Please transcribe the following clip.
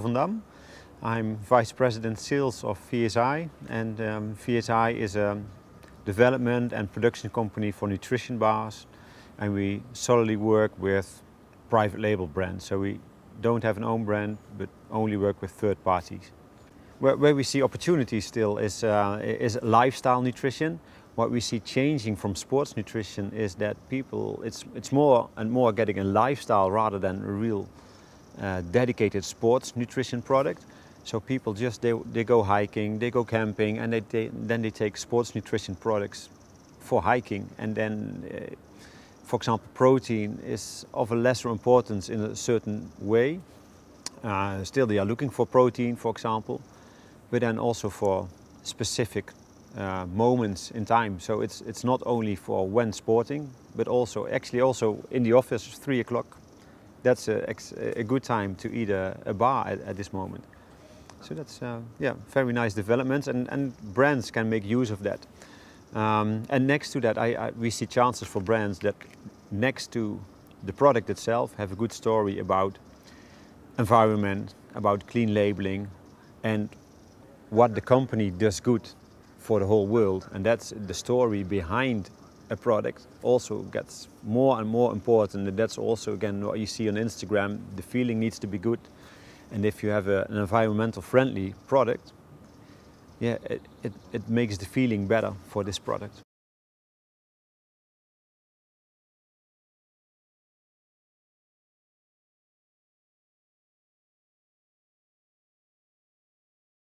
Van Dam. I'm Vice President Sales of VSI and um, VSI is a development and production company for nutrition bars and we solely work with private label brands. So we don't have an own brand but only work with third parties. Where, where we see opportunities still is, uh, is lifestyle nutrition. What we see changing from sports nutrition is that people, it's, it's more and more getting a lifestyle rather than a real uh, dedicated sports nutrition product. So people just, they, they go hiking, they go camping and they, they, then they take sports nutrition products for hiking. And then, uh, for example, protein is of a lesser importance in a certain way. Uh, still they are looking for protein, for example, but then also for specific uh, moments in time. So it's, it's not only for when sporting, but also actually also in the office, three o'clock, that's a, a, good time to eat a, a bar at, at, this moment. So that's uh, yeah, very nice developments and, and brands can make use of that. Um, and next to that, I, I, we see chances for brands that next to the product itself have a good story about environment, about clean labeling and what the company does good for the whole world. And that's the story behind a product also gets more and more important. And that's also again what you see on Instagram. The feeling needs to be good. And if you have a, an environmental friendly product yeah it, it, it makes the feeling better for this product